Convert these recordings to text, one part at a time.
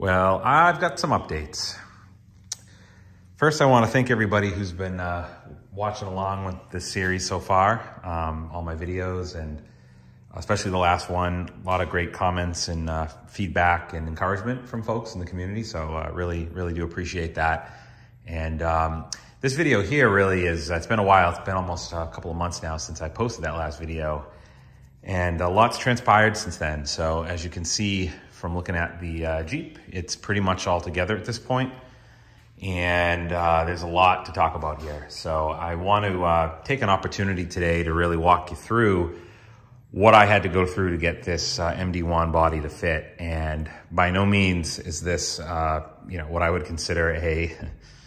Well, I've got some updates. First, I want to thank everybody who's been uh, watching along with this series so far, um, all my videos, and especially the last one. A lot of great comments and uh, feedback and encouragement from folks in the community. So uh, really, really do appreciate that. And um, this video here really is, it's been a while. It's been almost a couple of months now since I posted that last video. And a lot's transpired since then. So as you can see from looking at the uh, Jeep, it's pretty much all together at this point and uh, there's a lot to talk about here. So I want to uh, take an opportunity today to really walk you through what I had to go through to get this uh, MD Juan body to fit. And by no means is this, uh, you know, what I would consider a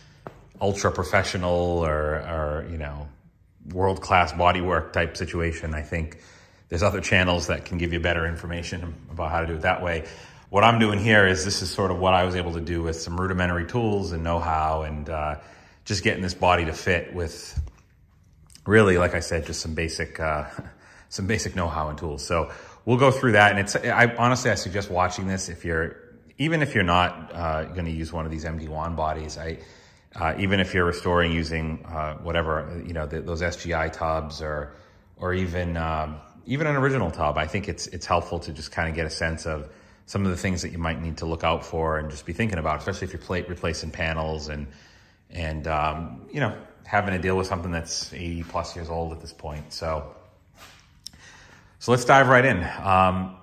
ultra professional or, or you know, world-class bodywork type situation. I think there's other channels that can give you better information about how to do it that way what I'm doing here is this is sort of what I was able to do with some rudimentary tools and know-how and uh, just getting this body to fit with really, like I said, just some basic, uh, some basic know-how and tools. So we'll go through that. And it's, I honestly, I suggest watching this if you're, even if you're not uh, going to use one of these MD Juan bodies, I, uh, even if you're restoring using uh, whatever, you know, the, those SGI tubs or, or even, um, even an original tub, I think it's, it's helpful to just kind of get a sense of, some of the things that you might need to look out for and just be thinking about, especially if you're plate replacing panels and, and um, you know, having to deal with something that's 80 plus years old at this point. So, so let's dive right in. Um,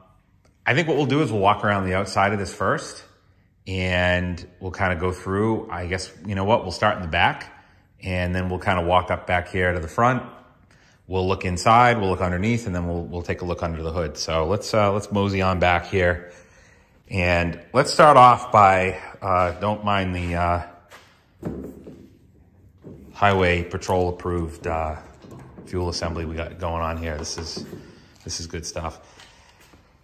I think what we'll do is we'll walk around the outside of this first and we'll kind of go through, I guess, you know what, we'll start in the back and then we'll kind of walk up back here to the front. We'll look inside, we'll look underneath, and then we'll, we'll take a look under the hood. So let's, uh, let's mosey on back here and let's start off by, uh, don't mind the uh, highway patrol approved uh, fuel assembly we got going on here. This is, this is good stuff.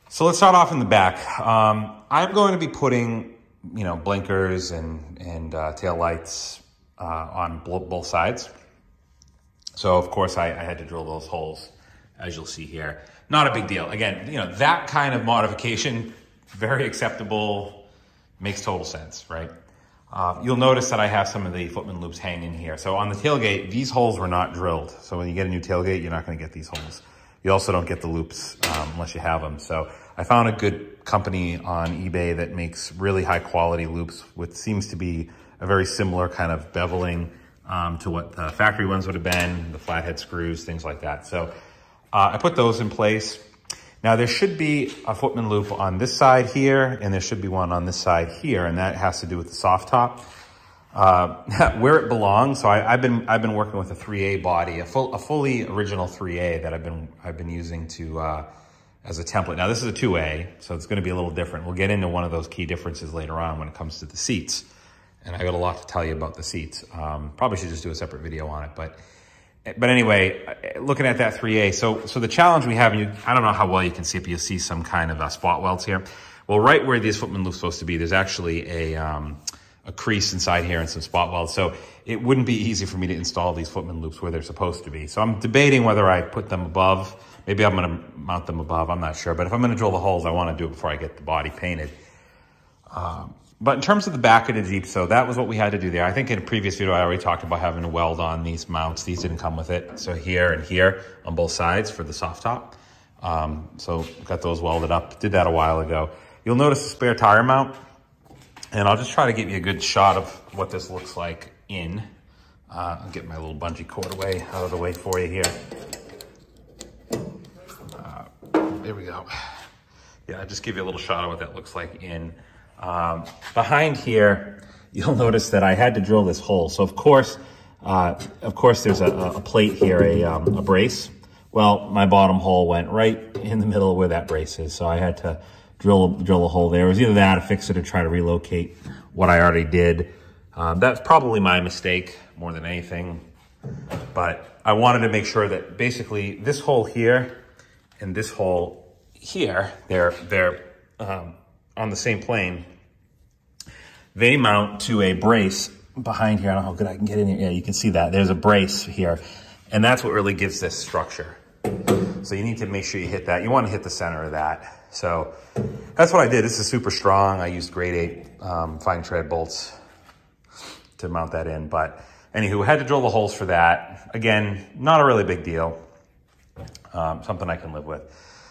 So let's start off in the back. Um, I'm going to be putting, you know, blinkers and, and uh, tail lights uh, on both sides. So of course I, I had to drill those holes as you'll see here. Not a big deal. Again, you know, that kind of modification very acceptable, makes total sense, right? Uh, you'll notice that I have some of the footman loops hanging here. So on the tailgate, these holes were not drilled. So when you get a new tailgate, you're not gonna get these holes. You also don't get the loops um, unless you have them. So I found a good company on eBay that makes really high quality loops which seems to be a very similar kind of beveling um, to what the factory ones would have been, the flathead screws, things like that. So uh, I put those in place. Now there should be a footman loop on this side here, and there should be one on this side here, and that has to do with the soft top. Uh, where it belongs, so I, have been I've been working with a 3A body, a full a fully original 3A that I've been I've been using to uh, as a template. Now this is a 2A, so it's going to be a little different. We'll get into one of those key differences later on when it comes to the seats, and I got a lot to tell you about the seats. Um, probably should just do a separate video on it, but but anyway, looking at that 3A, so so the challenge we have, you, I don't know how well you can see it, but you'll see some kind of uh, spot welds here. Well, right where these footman loops supposed to be, there's actually a, um, a crease inside here and some spot welds. So it wouldn't be easy for me to install these footman loops where they're supposed to be. So I'm debating whether I put them above. Maybe I'm going to mount them above. I'm not sure. But if I'm going to drill the holes, I want to do it before I get the body painted. Um, but in terms of the back of the Jeep, so that was what we had to do there. I think in a previous video, I already talked about having to weld on these mounts. These didn't come with it. So here and here on both sides for the soft top. Um, so got those welded up. Did that a while ago. You'll notice the spare tire mount. And I'll just try to give you a good shot of what this looks like in. Uh, I'll get my little bungee cord away out of the way for you here. Uh, there we go. Yeah, I'll just give you a little shot of what that looks like in. Um, behind here, you'll notice that I had to drill this hole. So of course, uh, of course there's a, a plate here, a, um, a, brace. Well, my bottom hole went right in the middle where that brace is. So I had to drill, drill a hole there. It was either that or fix it or try to relocate what I already did. Um, that's probably my mistake more than anything. But I wanted to make sure that basically this hole here and this hole here, they're, they're um, on the same plane, they mount to a brace behind here. I don't know how good I can get in here. Yeah, you can see that. There's a brace here. And that's what really gives this structure. So you need to make sure you hit that. You want to hit the center of that. So that's what I did. This is super strong. I used grade eight um, fine tread bolts to mount that in. But anywho, had to drill the holes for that. Again, not a really big deal. Um, something I can live with.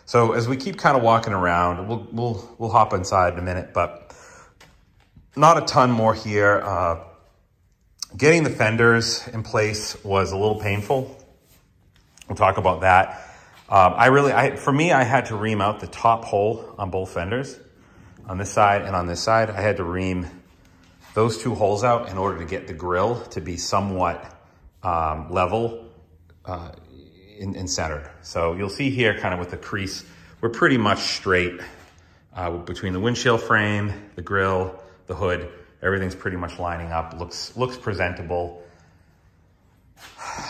So as we keep kind of walking around, we'll, we'll, we'll hop inside in a minute, but not a ton more here. Uh, getting the fenders in place was a little painful. We'll talk about that. Um, I really, I, for me, I had to ream out the top hole on both fenders on this side and on this side. I had to ream those two holes out in order to get the grill to be somewhat um, level uh, and, and centered. So you'll see here kind of with the crease, we're pretty much straight uh, between the windshield frame, the grill, the hood, everything's pretty much lining up, looks, looks presentable.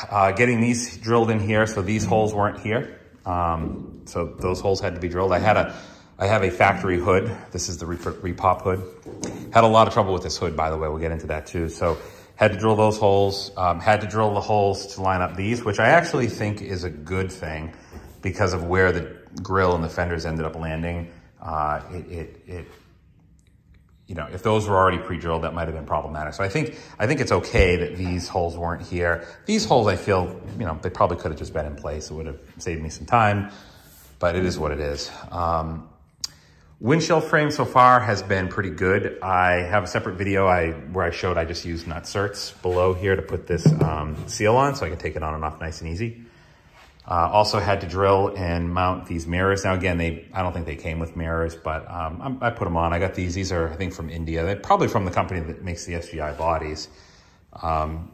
Uh, getting these drilled in here, so these holes weren't here. Um, so those holes had to be drilled. I had a, I have a factory hood. This is the repop hood. Had a lot of trouble with this hood, by the way. We'll get into that too. So had to drill those holes, um, had to drill the holes to line up these, which I actually think is a good thing because of where the grill and the fenders ended up landing. Uh, it, it, it, you know, if those were already pre-drilled, that might have been problematic. So I think, I think it's okay that these holes weren't here. These holes, I feel, you know, they probably could have just been in place. It would have saved me some time, but it is what it is. Um, Windshield frame so far has been pretty good. I have a separate video I where I showed I just used nut certs below here to put this um, seal on so I can take it on and off nice and easy. Uh, also had to drill and mount these mirrors. Now again, they I don't think they came with mirrors, but um, I, put them on. I got these. These are I think from India. They're probably from the company that makes the SGI bodies. Um,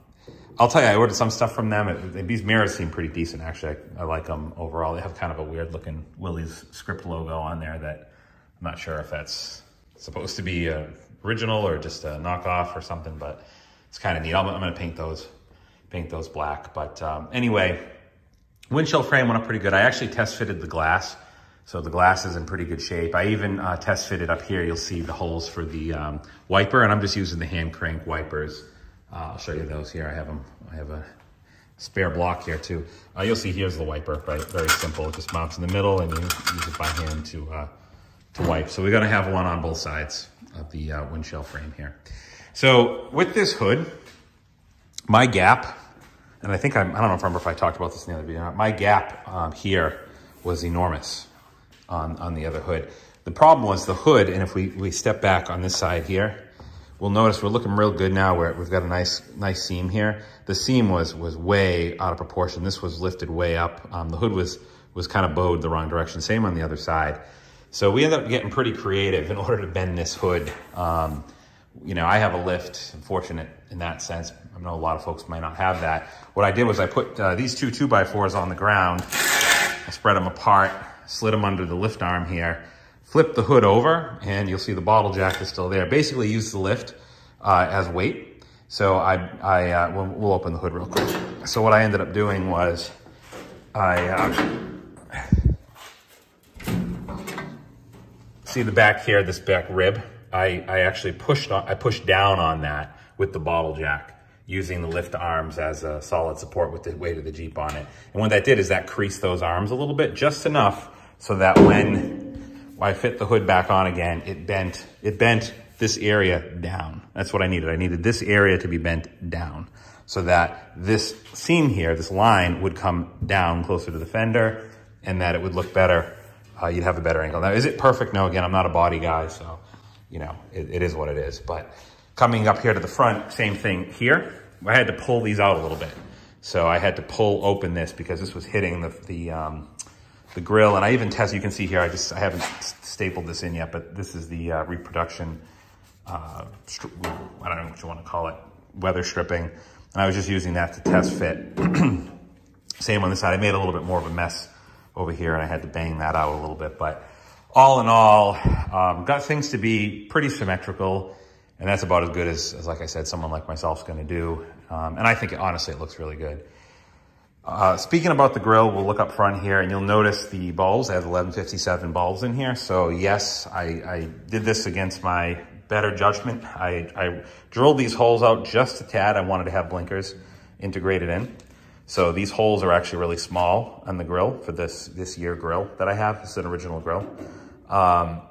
I'll tell you, I ordered some stuff from them. It, these mirrors seem pretty decent, actually. I, I, like them overall. They have kind of a weird looking Willys script logo on there that I'm not sure if that's supposed to be original or just a knockoff or something, but it's kind of neat. I'm, I'm going to paint those, paint those black. But um, anyway, windshield frame went up pretty good. I actually test fitted the glass. So the glass is in pretty good shape. I even uh, test fitted up here. You'll see the holes for the um, wiper and I'm just using the hand crank wipers. Uh, I'll show you those here. I have them. I have a spare block here too. Uh, you'll see here's the wiper, right? Very simple. It just mounts in the middle and you use it by hand to uh, to wipe. So we're gonna have one on both sides of the uh, windshield frame here. So with this hood, my gap, and I think I'm, I don't know if I remember if I talked about this in the other video, my gap um, here was enormous on, on the other hood. The problem was the hood, and if we, we step back on this side here, we'll notice we're looking real good now where we've got a nice nice seam here. The seam was was way out of proportion. This was lifted way up. Um, the hood was was kind of bowed the wrong direction. Same on the other side. So we ended up getting pretty creative in order to bend this hood. Um, you know, I have a lift, I'm fortunate in that sense. I know a lot of folks might not have that. What I did was I put uh, these two two by fours on the ground, I spread them apart, slid them under the lift arm here, flipped the hood over, and you'll see the bottle jack is still there. Basically use the lift uh, as weight. So I, I uh, we'll, we'll, open the hood real quick. So what I ended up doing was I, uh, See the back here, this back rib? I, I actually pushed on, I pushed down on that with the bottle jack using the lift arms as a solid support with the weight of the Jeep on it. And what that did is that creased those arms a little bit, just enough so that when I fit the hood back on again, it bent, it bent this area down. That's what I needed. I needed this area to be bent down so that this seam here, this line would come down closer to the fender and that it would look better uh, you'd have a better angle. Now, is it perfect? No, again, I'm not a body guy, so, you know, it, it is what it is. But coming up here to the front, same thing here. I had to pull these out a little bit. So I had to pull open this because this was hitting the, the, um, the grill. And I even test, you can see here, I just, I haven't stapled this in yet, but this is the uh, reproduction, uh, I don't know what you want to call it, weather stripping. And I was just using that to test fit. Same on this side. I made a little bit more of a mess over here and I had to bang that out a little bit. But all in all, um, got things to be pretty symmetrical and that's about as good as, as like I said, someone like myself is gonna do. Um, and I think honestly, it looks really good. Uh, speaking about the grill, we'll look up front here and you'll notice the bulbs. I have 1157 bulbs in here. So yes, I, I did this against my better judgment. I, I drilled these holes out just a tad. I wanted to have blinkers integrated in. So these holes are actually really small on the grill for this, this year grill that I have. Is an original grill. Um,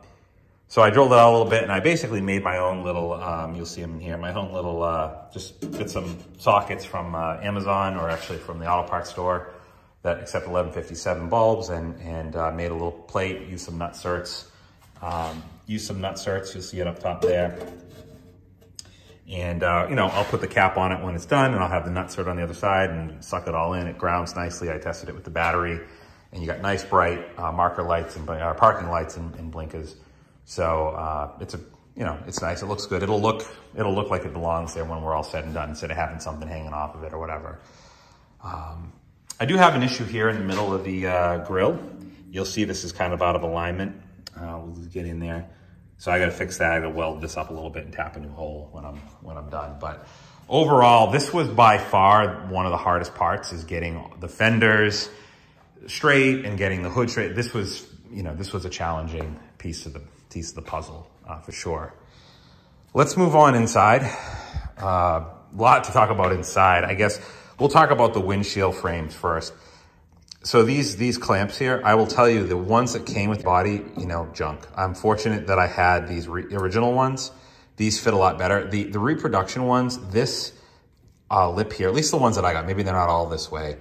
so I drilled it out a little bit and I basically made my own little, um, you'll see them in here, my own little, uh, just get some sockets from uh, Amazon or actually from the auto parts store that accept 1157 bulbs and, and uh, made a little plate, used some nut certs. Um, use some nut certs, you'll see it up top there. And, uh, you know, I'll put the cap on it when it's done and I'll have the nut cert on the other side and suck it all in. It grounds nicely. I tested it with the battery and you got nice bright uh, marker lights and uh, parking lights and, and blinkers. So uh, it's a, you know, it's nice. It looks good. It'll look, it'll look like it belongs there when we're all said and done instead of having something hanging off of it or whatever. Um, I do have an issue here in the middle of the uh, grill. You'll see this is kind of out of alignment. Uh, we'll get in there. So I got to fix that. I got to weld this up a little bit and tap a new hole when I'm when I'm done. But overall, this was by far one of the hardest parts is getting the fenders straight and getting the hood straight. This was, you know, this was a challenging piece of the piece of the puzzle uh, for sure. Let's move on inside. A uh, lot to talk about inside. I guess we'll talk about the windshield frames first. So these these clamps here, I will tell you, the ones that came with body, you know, junk. I'm fortunate that I had these original ones. These fit a lot better. The the reproduction ones, this uh, lip here, at least the ones that I got, maybe they're not all this way,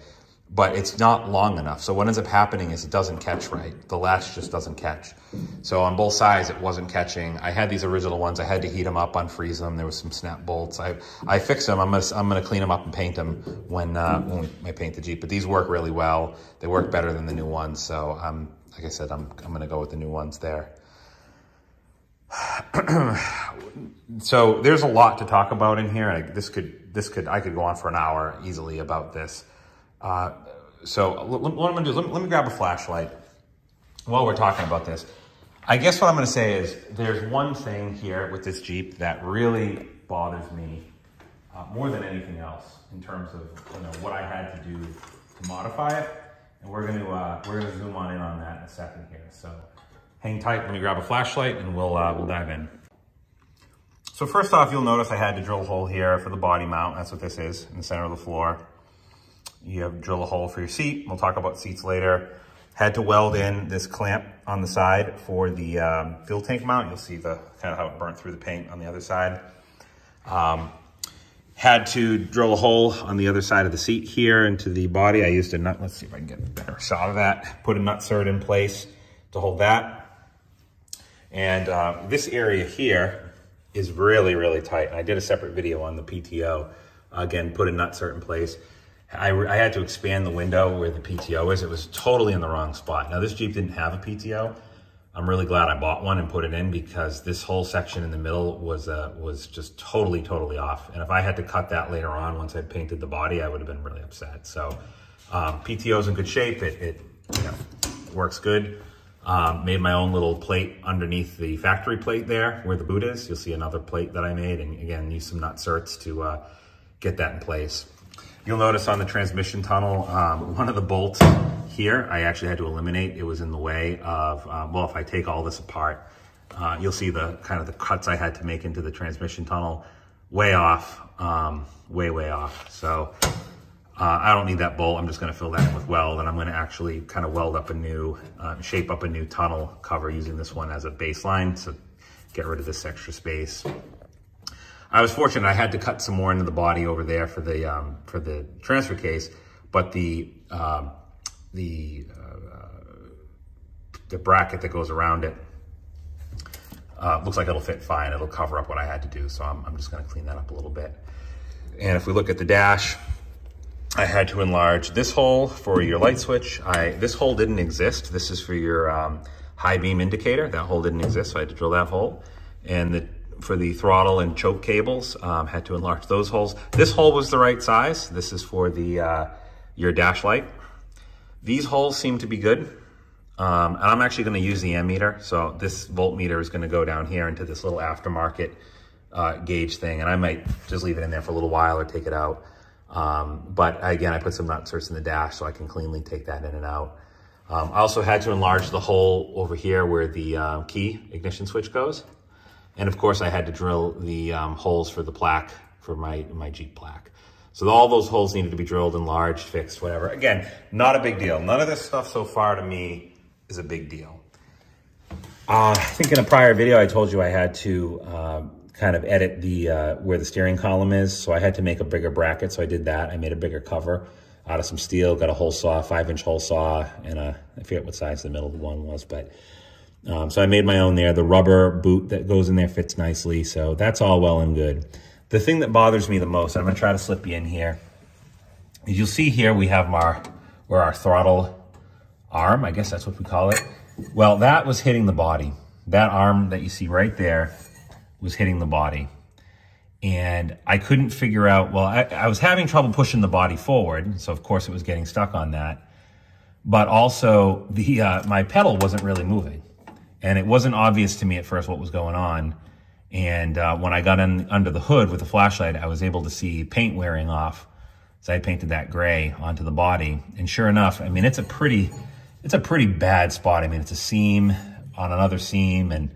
but it's not long enough. So what ends up happening is it doesn't catch right. The latch just doesn't catch. So on both sides, it wasn't catching. I had these original ones. I had to heat them up, unfreeze them. There was some snap bolts. I, I fixed them. I'm gonna, I'm gonna clean them up and paint them when, uh, when I paint the Jeep. But these work really well. They work better than the new ones. So I'm, like I said, I'm, I'm gonna go with the new ones there. so there's a lot to talk about in here. I, this could, this could, I could go on for an hour easily about this. Uh, so what I'm gonna do is let me, let me grab a flashlight while we're talking about this. I guess what I'm gonna say is there's one thing here with this Jeep that really bothers me uh, more than anything else in terms of you know what I had to do to modify it. And we're gonna uh, we're gonna zoom on in on that in a second here. So hang tight, let me grab a flashlight and we'll uh, we'll dive in. So first off, you'll notice I had to drill a hole here for the body mount. That's what this is in the center of the floor. You have drill a hole for your seat. We'll talk about seats later. Had to weld in this clamp on the side for the um, fuel tank mount. You'll see the kind of how it burnt through the paint on the other side. Um, had to drill a hole on the other side of the seat here into the body. I used a nut, let's see if I can get a better shot of that. Put a nut in place to hold that. And uh, this area here is really, really tight. I did a separate video on the PTO. Again, put a nut cert in place. I, I had to expand the window where the PTO is. It was totally in the wrong spot. Now this Jeep didn't have a PTO. I'm really glad I bought one and put it in because this whole section in the middle was uh, was just totally, totally off. And if I had to cut that later on once I painted the body, I would have been really upset. So um, PTO's in good shape. It, it you know, works good. Um, made my own little plate underneath the factory plate there where the boot is. You'll see another plate that I made and again, use some nut certs to uh, get that in place. You'll notice on the transmission tunnel, um, one of the bolts here, I actually had to eliminate. It was in the way of, um, well, if I take all this apart, uh, you'll see the kind of the cuts I had to make into the transmission tunnel way off, um, way, way off. So uh, I don't need that bolt. I'm just gonna fill that in with weld and I'm gonna actually kind of weld up a new, uh, shape up a new tunnel cover using this one as a baseline to get rid of this extra space. I was fortunate. I had to cut some more into the body over there for the um, for the transfer case, but the um, the uh, the bracket that goes around it uh, looks like it'll fit fine. It'll cover up what I had to do, so I'm, I'm just going to clean that up a little bit. And if we look at the dash, I had to enlarge this hole for your light switch. I This hole didn't exist. This is for your um, high beam indicator. That hole didn't exist, so I had to drill that hole. And the for the throttle and choke cables. Um, had to enlarge those holes. This hole was the right size. This is for the uh, your dash light. These holes seem to be good. Um, and I'm actually gonna use the ammeter. So this voltmeter is gonna go down here into this little aftermarket uh, gauge thing. And I might just leave it in there for a little while or take it out. Um, but again, I put some nut certs in the dash so I can cleanly take that in and out. Um, I also had to enlarge the hole over here where the uh, key ignition switch goes. And of course I had to drill the um, holes for the plaque, for my, my Jeep plaque. So all those holes needed to be drilled, enlarged, fixed, whatever. Again, not a big deal. None of this stuff so far to me is a big deal. Uh, I think in a prior video, I told you I had to uh, kind of edit the uh, where the steering column is. So I had to make a bigger bracket. So I did that. I made a bigger cover out of some steel, got a hole saw, five inch hole saw, and a, I forget what size the middle one was, but um, so I made my own there. The rubber boot that goes in there fits nicely. So that's all well and good. The thing that bothers me the most, I'm gonna try to slip you in here, is you'll see here we have our, where our throttle arm, I guess that's what we call it. Well, that was hitting the body. That arm that you see right there was hitting the body. And I couldn't figure out, well, I, I was having trouble pushing the body forward. So of course it was getting stuck on that. But also the uh, my pedal wasn't really moving. And it wasn't obvious to me at first what was going on. And uh, when I got in under the hood with the flashlight, I was able to see paint wearing off. So I painted that gray onto the body. And sure enough, I mean, it's a pretty, it's a pretty bad spot. I mean, it's a seam on another seam and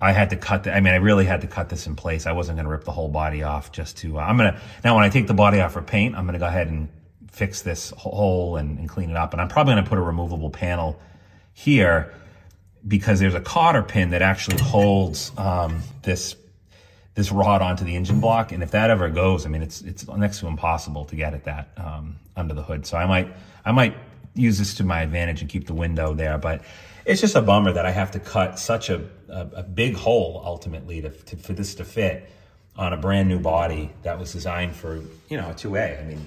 I had to cut the, I mean, I really had to cut this in place. I wasn't going to rip the whole body off just to, uh, I'm going to, now when I take the body off for paint, I'm going to go ahead and fix this hole and, and clean it up. And I'm probably going to put a removable panel here because there's a cotter pin that actually holds um, this this rod onto the engine block. And if that ever goes, I mean, it's it's next to impossible to get at that um, under the hood. So I might I might use this to my advantage and keep the window there. But it's just a bummer that I have to cut such a, a, a big hole ultimately to, to, for this to fit on a brand new body that was designed for, you know, a 2A. I mean,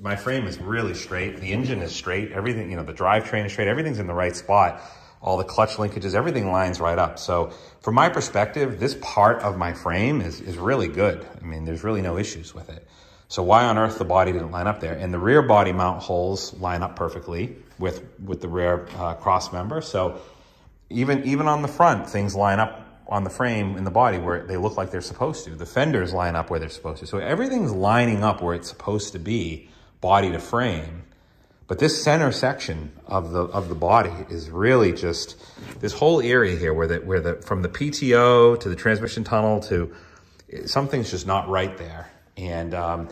my frame is really straight. The engine is straight. Everything, you know, the drivetrain is straight. Everything's in the right spot all the clutch linkages, everything lines right up. So from my perspective, this part of my frame is, is really good. I mean, there's really no issues with it. So why on earth the body didn't line up there? And the rear body mount holes line up perfectly with, with the rear uh, cross member. So even, even on the front, things line up on the frame in the body where they look like they're supposed to. The fenders line up where they're supposed to. So everything's lining up where it's supposed to be, body to frame. But this center section of the of the body is really just this whole area here where the where the from the PTO to the transmission tunnel to something's just not right there. And um,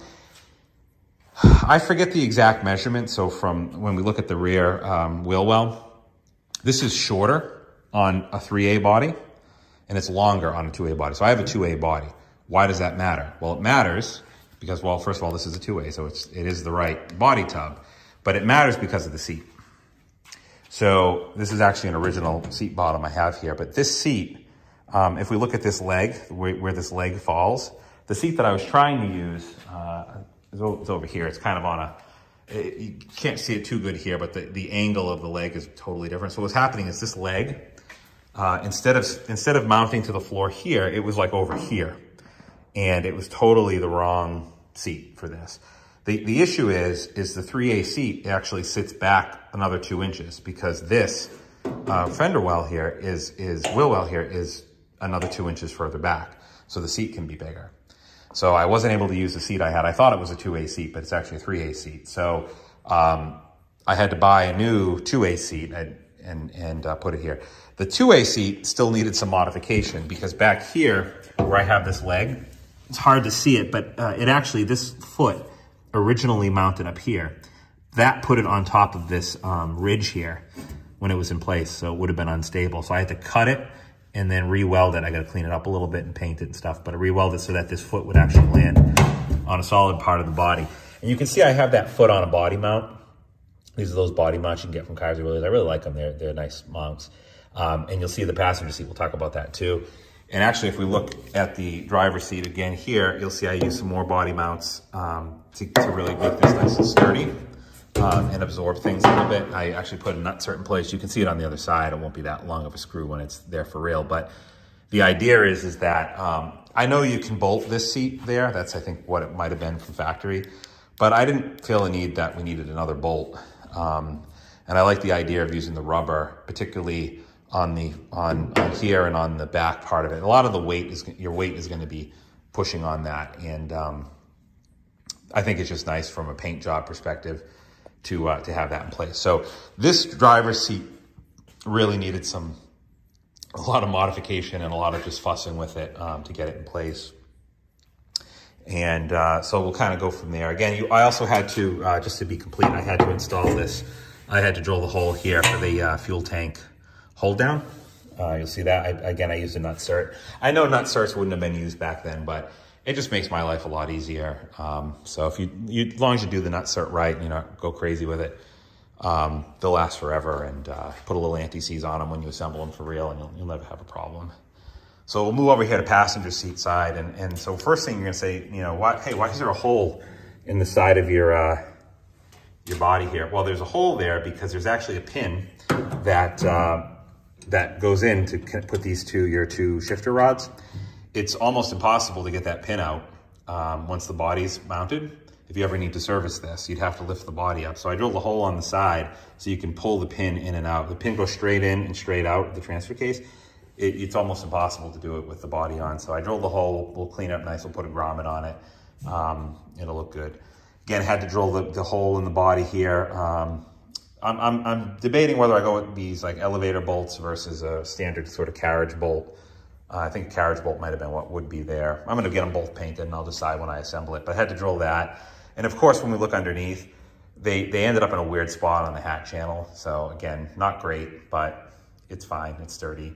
I forget the exact measurement. So from when we look at the rear um, wheel well, this is shorter on a 3A body and it's longer on a 2A body. So I have a 2A body. Why does that matter? Well, it matters because, well, first of all, this is a 2A, so it's, it is the right body tub but it matters because of the seat. So this is actually an original seat bottom I have here, but this seat, um, if we look at this leg, where, where, this leg falls, the seat that I was trying to use uh, is, over here. It's kind of on a, it, you can't see it too good here, but the, the angle of the leg is totally different. So what's happening is this leg, uh, instead of instead of mounting to the floor here, it was like over here. And it was totally the wrong seat for this. The, the issue is, is the 3A seat actually sits back another two inches because this uh, fender well here is, is, wheel well here is another two inches further back. So the seat can be bigger. So I wasn't able to use the seat I had. I thought it was a 2A seat, but it's actually a 3A seat. So um, I had to buy a new 2A seat and, and, and uh, put it here. The 2A seat still needed some modification because back here where I have this leg, it's hard to see it, but uh, it actually, this foot originally mounted up here. That put it on top of this um, ridge here when it was in place, so it would have been unstable. So I had to cut it and then re-weld it. I got to clean it up a little bit and paint it and stuff, but I re-welded so that this foot would actually land on a solid part of the body. And you can see I have that foot on a body mount. These are those body mounts you can get from Kaiser Willys. I really like them. They're, they're nice mounts. Um, and you'll see the passenger seat. We'll talk about that too. And actually, if we look at the driver's seat again here, you'll see I use some more body mounts um, to, to, really make this nice and sturdy um, and absorb things a little bit. I actually put a nut certain place. You can see it on the other side. It won't be that long of a screw when it's there for real. But the idea is, is that um, I know you can bolt this seat there. That's, I think, what it might have been from factory. But I didn't feel a need that we needed another bolt. Um, and I like the idea of using the rubber, particularly on the on, on here and on the back part of it. A lot of the weight is your weight is going to be pushing on that, and um, I think it's just nice from a paint job perspective to uh, to have that in place. So this driver's seat really needed some a lot of modification and a lot of just fussing with it um, to get it in place. And uh, so we'll kind of go from there. Again, you, I also had to, uh, just to be complete, I had to install this. I had to drill the hole here for the uh, fuel tank hold down. Uh, you'll see that. I, again, I used a Nutsert. I know Nutserts wouldn't have been used back then, but it just makes my life a lot easier. Um, so if you, you, as long as you do the Nutsert right, you know, go crazy with it, um, they'll last forever. And uh, put a little anti-seize on them when you assemble them for real, and you'll, you'll never have a problem. So we'll move over here to passenger seat side. And, and so first thing you're gonna say, you know, what, hey, why is there a hole in the side of your, uh, your body here? Well, there's a hole there because there's actually a pin that, uh, that goes in to put these two, your two shifter rods. It's almost impossible to get that pin out um, once the body's mounted. If you ever need to service this, you'd have to lift the body up. So I drilled a hole on the side so you can pull the pin in and out. The pin goes straight in and straight out the transfer case it, it's almost impossible to do it with the body on. So I drilled the hole, we'll clean up nice, we'll put a grommet on it. Um, it'll look good. Again, had to drill the, the hole in the body here. Um, I'm, I'm, I'm, debating whether I go with these like elevator bolts versus a standard sort of carriage bolt. Uh, I think carriage bolt might have been what would be there. I'm gonna get them both painted and I'll decide when I assemble it, but I had to drill that. And of course, when we look underneath, they, they ended up in a weird spot on the hat channel. So again, not great, but it's fine, it's sturdy.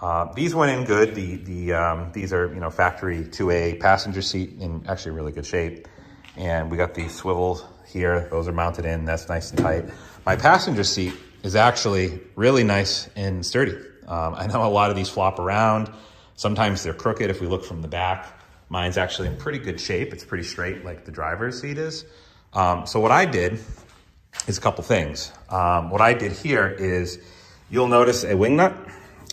Uh, these went in good. The, the, um, these are, you know, factory 2A passenger seat in actually really good shape. And we got the swivels here. Those are mounted in. That's nice and tight. My passenger seat is actually really nice and sturdy. Um, I know a lot of these flop around. Sometimes they're crooked if we look from the back. Mine's actually in pretty good shape. It's pretty straight like the driver's seat is. Um, so what I did is a couple things. Um, what I did here is you'll notice a wing nut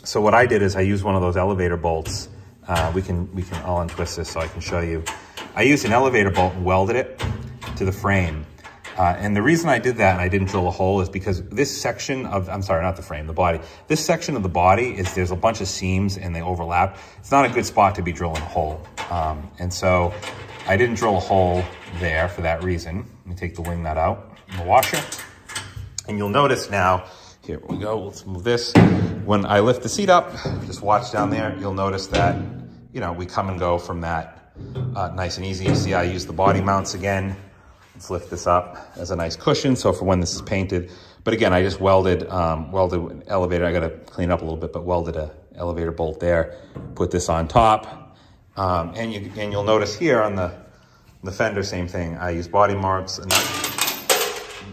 so what I did is I used one of those elevator bolts. Uh, we can, we can, I'll untwist this so I can show you. I used an elevator bolt and welded it to the frame. Uh, and the reason I did that and I didn't drill a hole is because this section of, I'm sorry, not the frame, the body. This section of the body is, there's a bunch of seams and they overlap. It's not a good spot to be drilling a hole. Um, and so I didn't drill a hole there for that reason. Let me take the wing nut out in the washer. And you'll notice now, here we go, let's move this. When I lift the seat up, just watch down there, you'll notice that, you know, we come and go from that uh, nice and easy. You see I use the body mounts again. Let's lift this up as a nice cushion. So for when this is painted, but again, I just welded, um, welded an elevator. I got to clean up a little bit, but welded a elevator bolt there. Put this on top. Um, and, you, and you'll notice here on the, the fender, same thing. I use body marks and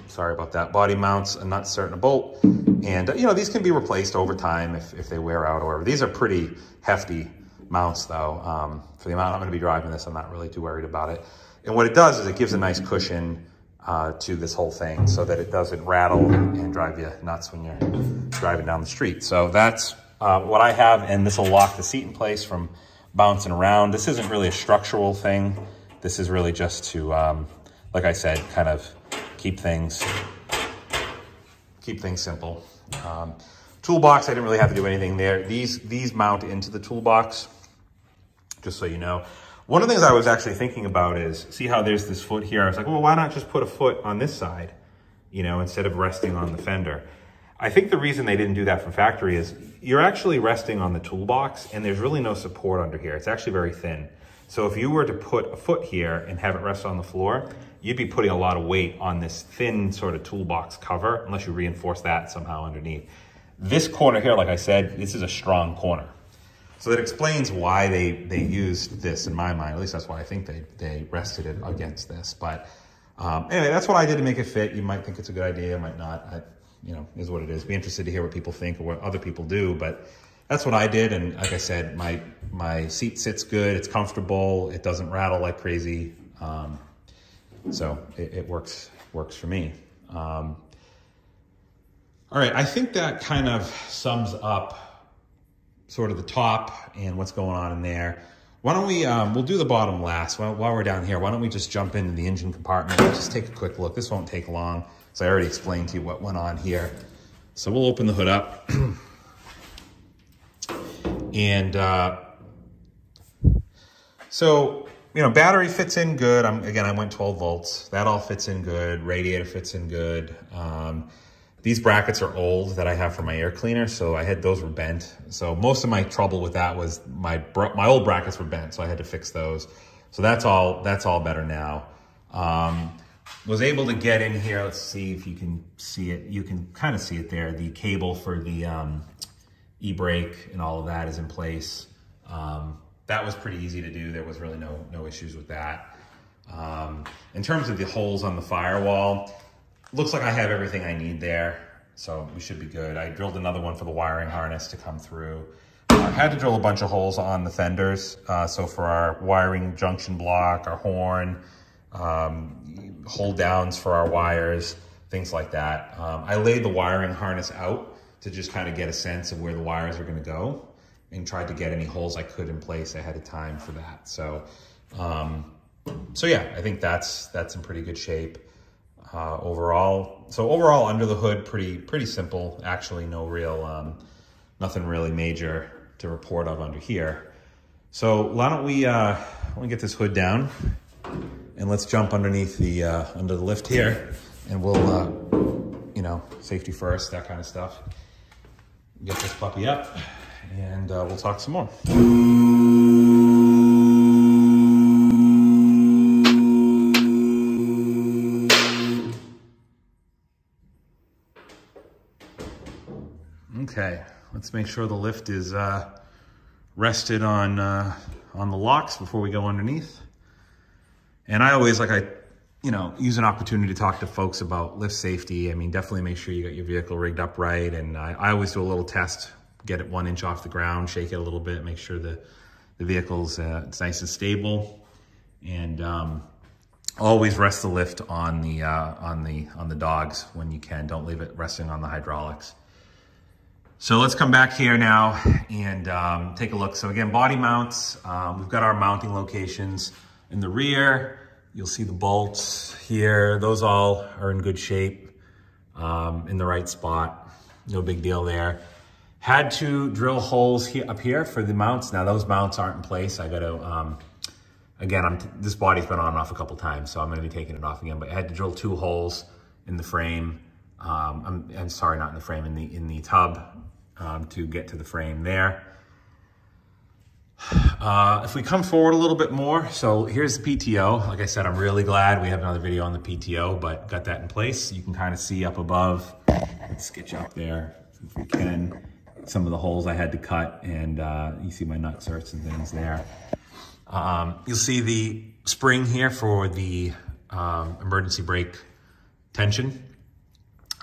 sorry about that, body mounts, a nut certain a bolt. And, uh, you know, these can be replaced over time if, if they wear out or whatever. These are pretty hefty mounts, though. Um, for the amount I'm to be driving this, I'm not really too worried about it. And what it does is it gives a nice cushion uh, to this whole thing so that it doesn't rattle and drive you nuts when you're driving down the street. So that's uh, what I have, and this will lock the seat in place from bouncing around. This isn't really a structural thing. This is really just to, um, like I said, kind of keep things keep things simple. Um, toolbox, I didn't really have to do anything there. These these mount into the toolbox, just so you know. One of the things I was actually thinking about is, see how there's this foot here? I was like, well, why not just put a foot on this side, you know, instead of resting on the fender? I think the reason they didn't do that from factory is you're actually resting on the toolbox and there's really no support under here. It's actually very thin. So if you were to put a foot here and have it rest on the floor, you'd be putting a lot of weight on this thin sort of toolbox cover unless you reinforce that somehow underneath. This corner here, like I said, this is a strong corner. So that explains why they, they used this in my mind. At least that's why I think they, they rested it against this. But um, anyway, that's what I did to make it fit. You might think it's a good idea, might not. I, you know, is what it is. Be interested to hear what people think or what other people do. But that's what I did. And like I said, my, my seat sits good. It's comfortable. It doesn't rattle like crazy. Um, so it, it works, works for me. Um, all right, I think that kind of sums up sort of the top and what's going on in there. Why don't we, um, we'll do the bottom last while, while, we're down here. Why don't we just jump into the engine compartment and just take a quick look. This won't take long. So I already explained to you what went on here. So we'll open the hood up. and uh, so you know, battery fits in good. I'm, again, I went 12 volts. That all fits in good. Radiator fits in good. Um, these brackets are old that I have for my air cleaner, so I had those were bent. So most of my trouble with that was my my old brackets were bent, so I had to fix those. So that's all, that's all better now. Um, was able to get in here. Let's see if you can see it. You can kind of see it there. The cable for the um, e-brake and all of that is in place. Um, that was pretty easy to do. There was really no, no issues with that. Um, in terms of the holes on the firewall, looks like I have everything I need there. So we should be good. I drilled another one for the wiring harness to come through. I had to drill a bunch of holes on the fenders. Uh, so for our wiring junction block, our horn, um, hold downs for our wires, things like that. Um, I laid the wiring harness out to just kind of get a sense of where the wires are gonna go and tried to get any holes I could in place ahead of time for that. So, um, so yeah, I think that's, that's in pretty good shape uh, overall. So overall under the hood, pretty, pretty simple. Actually, no real, um, nothing really major to report of under here. So why don't we, uh, let me get this hood down and let's jump underneath the, uh, under the lift here and we'll, uh, you know, safety first, that kind of stuff. Get this puppy up and uh, we'll talk some more. Let's make sure the lift is uh, rested on, uh, on the locks before we go underneath. And I always, like I, you know, use an opportunity to talk to folks about lift safety. I mean, definitely make sure you got your vehicle rigged up right. And I, I always do a little test, get it one inch off the ground, shake it a little bit, make sure the, the vehicle's uh, it's nice and stable. And um, always rest the lift on the, uh, on, the, on the dogs when you can. Don't leave it resting on the hydraulics. So let's come back here now and um, take a look. So again, body mounts, um, we've got our mounting locations in the rear. You'll see the bolts here. Those all are in good shape, um, in the right spot. No big deal there. Had to drill holes here, up here for the mounts. Now those mounts aren't in place. I gotta, um, again, I'm this body's been on and off a couple times, so I'm gonna be taking it off again, but I had to drill two holes in the frame. Um, I'm, I'm, sorry, not in the frame, in the, in the tub um, to get to the frame there. Uh, if we come forward a little bit more, so here's the PTO. Like I said, I'm really glad we have another video on the PTO, but got that in place. You can kind of see up above. Let's you up there if we can. Some of the holes I had to cut and uh, you see my nut certs and things there. Um, you'll see the spring here for the um, emergency brake tension.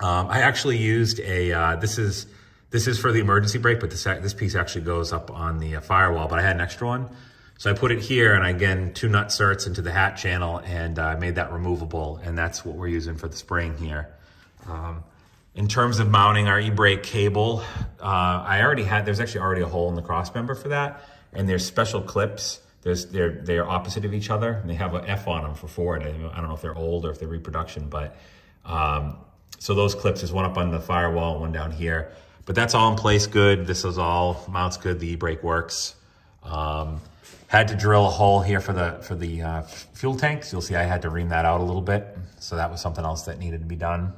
Um, I actually used a, uh, this is this is for the emergency brake, but this, this piece actually goes up on the uh, firewall, but I had an extra one. So I put it here and I, again, two nut certs into the hat channel and I uh, made that removable and that's what we're using for the spring here. Um, in terms of mounting our e-brake cable, uh, I already had, there's actually already a hole in the cross member for that. And there's special clips. There's, they're, they're opposite of each other and they have an F on them for Ford. I don't know if they're old or if they're reproduction, but um, so those clips, there's one up on the firewall, one down here. But that's all in place good. This is all mounts good. The e-brake works. Um, had to drill a hole here for the for the uh, fuel tanks. You'll see I had to ream that out a little bit. So that was something else that needed to be done.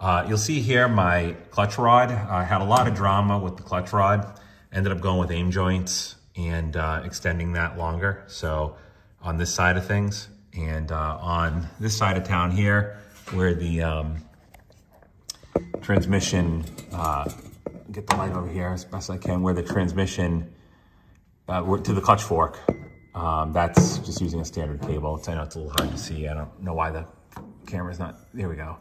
Uh, you'll see here my clutch rod. I had a lot of drama with the clutch rod. Ended up going with Heim joints and uh, extending that longer. So on this side of things and uh, on this side of town here where the um, transmission, uh, get the light over here as best I can, where the transmission uh, to the clutch fork. Um, that's just using a standard cable. It's, I know it's a little hard to see. I don't know why the camera's not, there we go.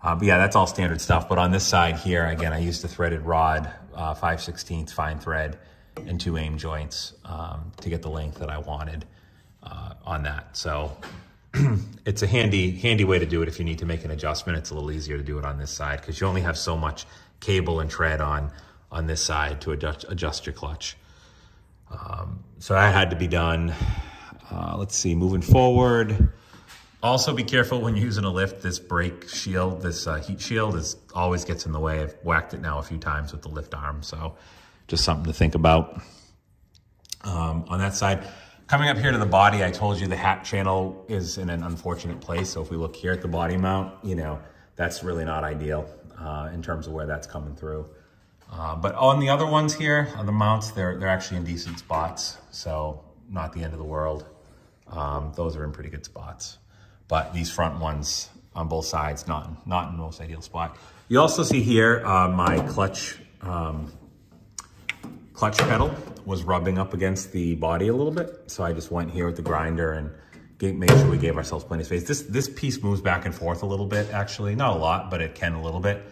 Uh, but yeah, that's all standard stuff. But on this side here, again, I used a threaded rod, uh, 5 16 fine thread, and two Heim joints um, to get the length that I wanted uh, on that. So it's a handy, handy way to do it if you need to make an adjustment. It's a little easier to do it on this side because you only have so much cable and tread on, on this side to adjust, adjust your clutch. Um, so that had to be done. Uh, let's see, moving forward. Also be careful when you're using a lift, this brake shield, this uh, heat shield is always gets in the way. I've whacked it now a few times with the lift arm. So just something to think about um, on that side. Coming up here to the body, I told you the hat channel is in an unfortunate place. So if we look here at the body mount, you know, that's really not ideal uh, in terms of where that's coming through. Uh, but on the other ones here, on the mounts, they're, they're actually in decent spots. So not the end of the world. Um, those are in pretty good spots. But these front ones on both sides, not, not in the most ideal spot. You also see here uh, my clutch um, clutch pedal was rubbing up against the body a little bit. So I just went here with the grinder and made sure we gave ourselves plenty of space. This, this piece moves back and forth a little bit, actually. Not a lot, but it can a little bit.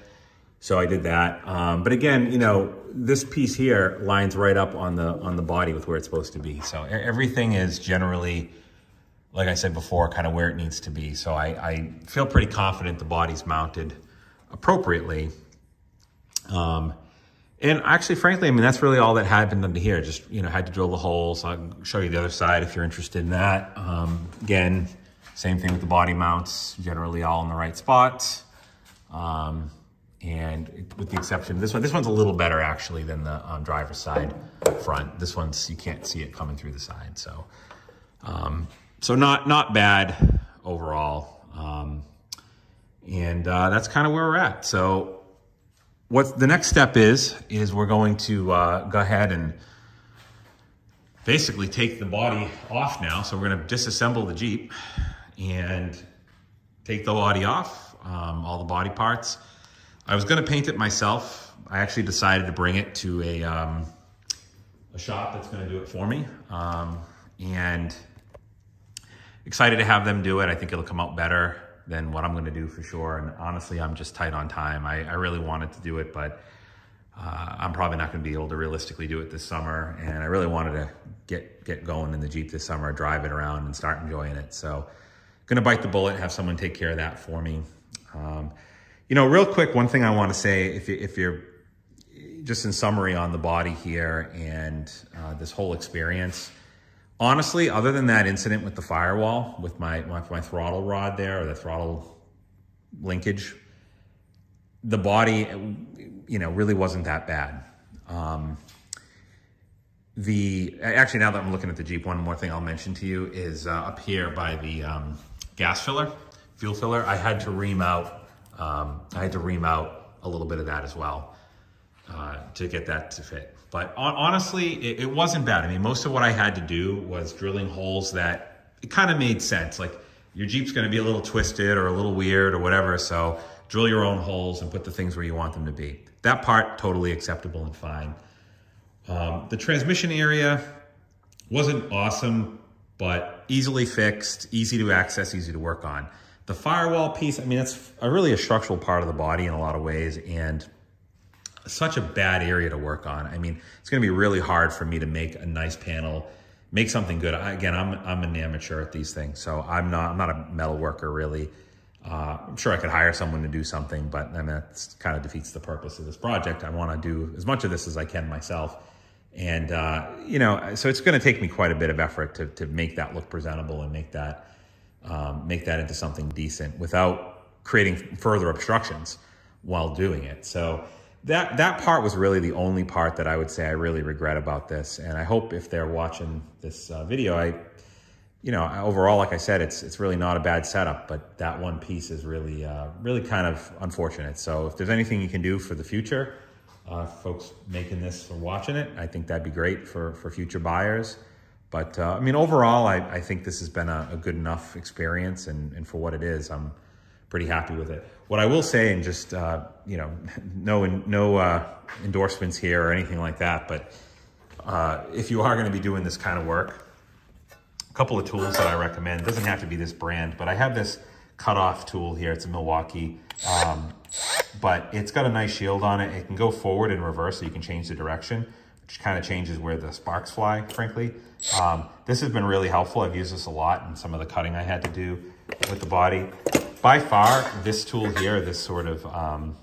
So I did that. Um, but again, you know, this piece here lines right up on the on the body with where it's supposed to be. So everything is generally, like I said before, kind of where it needs to be. So I, I feel pretty confident the body's mounted appropriately. Um, and actually, frankly, I mean, that's really all that happened to here. Just, you know, had to drill the holes. I'll show you the other side if you're interested in that. Um, again, same thing with the body mounts, generally all in the right spots. Um, and with the exception of this one, this one's a little better actually than the um, driver's side front. This one's, you can't see it coming through the side. So, um, so not, not bad overall. Um, and uh, that's kind of where we're at. So what the next step is, is we're going to uh, go ahead and basically take the body off now. So we're gonna disassemble the Jeep and take the body off, um, all the body parts. I was gonna paint it myself. I actually decided to bring it to a, um, a shop that's gonna do it for me. Um, and excited to have them do it. I think it'll come out better than what I'm going to do for sure. And honestly, I'm just tight on time. I, I really wanted to do it, but uh, I'm probably not going to be able to realistically do it this summer. And I really wanted to get get going in the Jeep this summer, drive it around and start enjoying it. So going to bite the bullet, have someone take care of that for me. Um, you know, real quick, one thing I want to say, if, you, if you're just in summary on the body here and uh, this whole experience, honestly, other than that incident with the firewall, with my, my, my throttle rod there, or the throttle linkage, the body, you know, really wasn't that bad. Um, the actually now that I'm looking at the Jeep, one more thing I'll mention to you is uh, up here by the um, gas filler, fuel filler. I had to ream out. Um, I had to ream out a little bit of that as well uh, to get that to fit. But honestly, it, it, wasn't bad. I mean, most of what I had to do was drilling holes that it kind of made sense. Like your Jeep's going to be a little twisted or a little weird or whatever. So drill your own holes and put the things where you want them to be. That part, totally acceptable and fine. Um, the transmission area wasn't awesome, but easily fixed, easy to access, easy to work on. The firewall piece, I mean, that's a really a structural part of the body in a lot of ways. And such a bad area to work on. I mean, it's going to be really hard for me to make a nice panel, make something good. I, again, I'm I'm an amateur at these things, so I'm not I'm not a metal worker really. Uh, I'm sure I could hire someone to do something, but I mean, that kind of defeats the purpose of this project. I want to do as much of this as I can myself. And, uh, you know, so it's going to take me quite a bit of effort to, to make that look presentable and make that, um, make that into something decent without creating further obstructions while doing it. So, that that part was really the only part that I would say I really regret about this. And I hope if they're watching this uh, video, I, you know, overall, like I said, it's it's really not a bad setup, but that one piece is really uh, really kind of unfortunate. So if there's anything you can do for the future, uh, folks making this or watching it, I think that'd be great for for future buyers. But uh, I mean, overall, I, I think this has been a, a good enough experience, and, and for what it is, I'm pretty happy with it. What I will say, and just, uh, you know, no, no uh, endorsements here or anything like that, but uh, if you are going to be doing this kind of work, a couple of tools that I recommend. It doesn't have to be this brand, but I have this cutoff tool here. It's a Milwaukee, um, but it's got a nice shield on it. It can go forward and reverse, so you can change the direction, which kind of changes where the sparks fly, frankly. Um, this has been really helpful. I've used this a lot in some of the cutting I had to do with the body. By far, this tool here, this sort of um,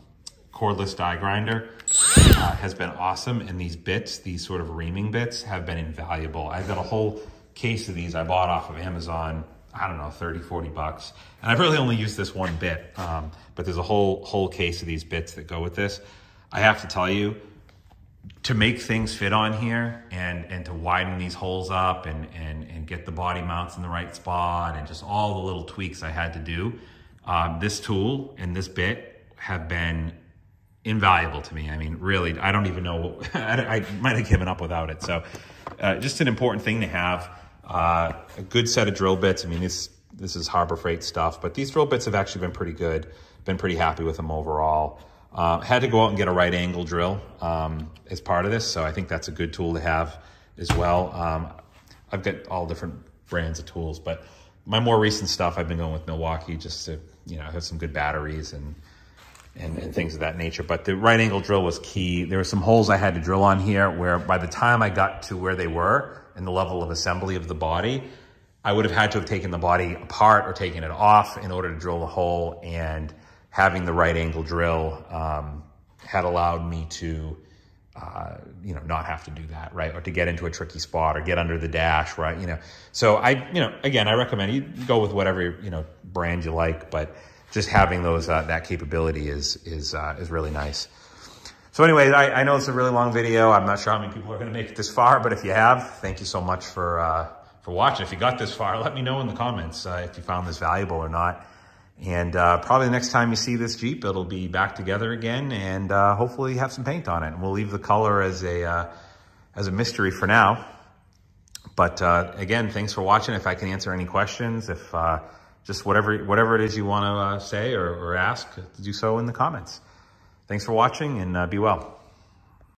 cordless die grinder, uh, has been awesome. And these bits, these sort of reaming bits, have been invaluable. I've got a whole case of these I bought off of Amazon, I don't know, 30, 40 bucks. And I've really only used this one bit, um, but there's a whole, whole case of these bits that go with this. I have to tell you, to make things fit on here and and to widen these holes up and and and get the body mounts in the right spot and just all the little tweaks I had to do um, this tool and this bit have been invaluable to me. I mean, really, I don't even know, I, I might have given up without it. So uh, just an important thing to have. Uh, a good set of drill bits. I mean, this, this is Harbor Freight stuff, but these drill bits have actually been pretty good. Been pretty happy with them overall. Uh, had to go out and get a right angle drill um, as part of this, so I think that's a good tool to have as well. Um, I've got all different brands of tools, but my more recent stuff, I've been going with Milwaukee just to, you know, have some good batteries and, and, and, things of that nature. But the right angle drill was key. There were some holes I had to drill on here where by the time I got to where they were and the level of assembly of the body, I would have had to have taken the body apart or taken it off in order to drill the hole. And having the right angle drill um, had allowed me to uh, you know, not have to do that, right? Or to get into a tricky spot or get under the dash, right? You know, so I, you know, again, I recommend you go with whatever, you know, brand you like, but just having those, uh, that capability is, is, uh, is really nice. So anyway, I, I know it's a really long video. I'm not sure how many people are going to make it this far, but if you have, thank you so much for, uh, for watching. If you got this far, let me know in the comments uh, if you found this valuable or not. And uh, probably the next time you see this Jeep, it'll be back together again and uh, hopefully have some paint on it. And we'll leave the color as a, uh, as a mystery for now. But uh, again, thanks for watching. If I can answer any questions, if uh, just whatever, whatever it is you want to uh, say or, or ask, do so in the comments. Thanks for watching and be well.